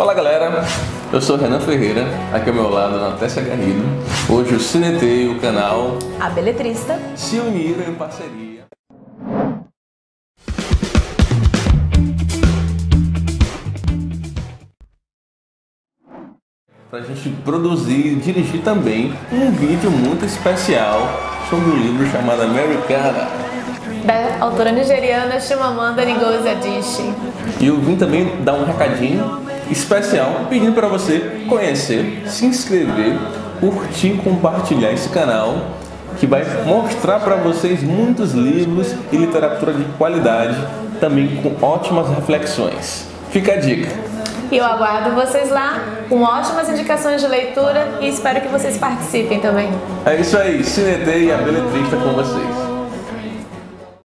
Fala galera, eu sou Renan Ferreira, aqui ao meu lado Natécia Garrido. Hoje o Cinete e o canal A Beletrista se uniram em parceria. Para a gente produzir e dirigir também um vídeo muito especial sobre um livro chamado Americana. da autora nigeriana Chimamanda Ngozi Adichie. E eu vim também dar um recadinho especial pedindo para você conhecer, se inscrever, curtir, compartilhar esse canal que vai mostrar para vocês muitos livros e literatura de qualidade, também com ótimas reflexões. Fica a dica. E eu aguardo vocês lá com ótimas indicações de leitura e espero que vocês participem também. É isso aí, Cinete e a Beletrista com vocês.